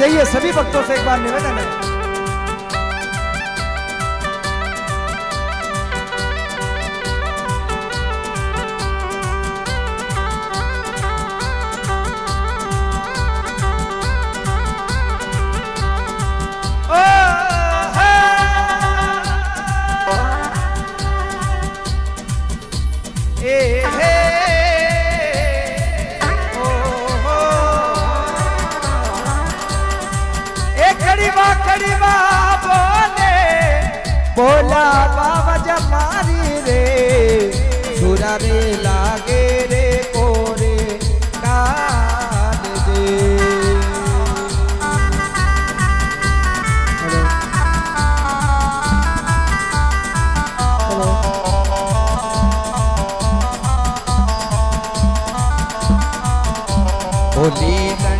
जाइए सभी भक्तों से एक बार निवेदन है Hey, hey. भोला बाबा जमारी रे सुरा रे लागे रे कोरे काल दे। होली।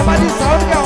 Palma de salve,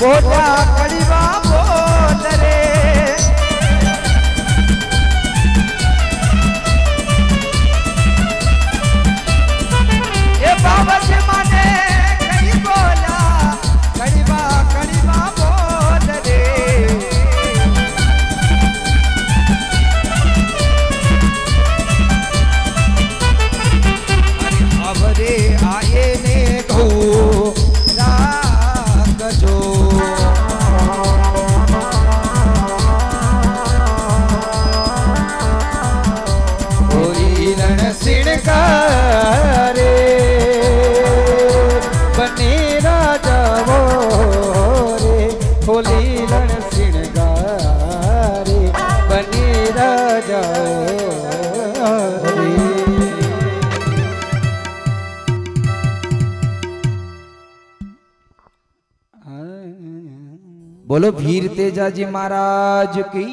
ખોટા કડીવા राजा रे होली रण बोलो भीर तेजा जी महाराज की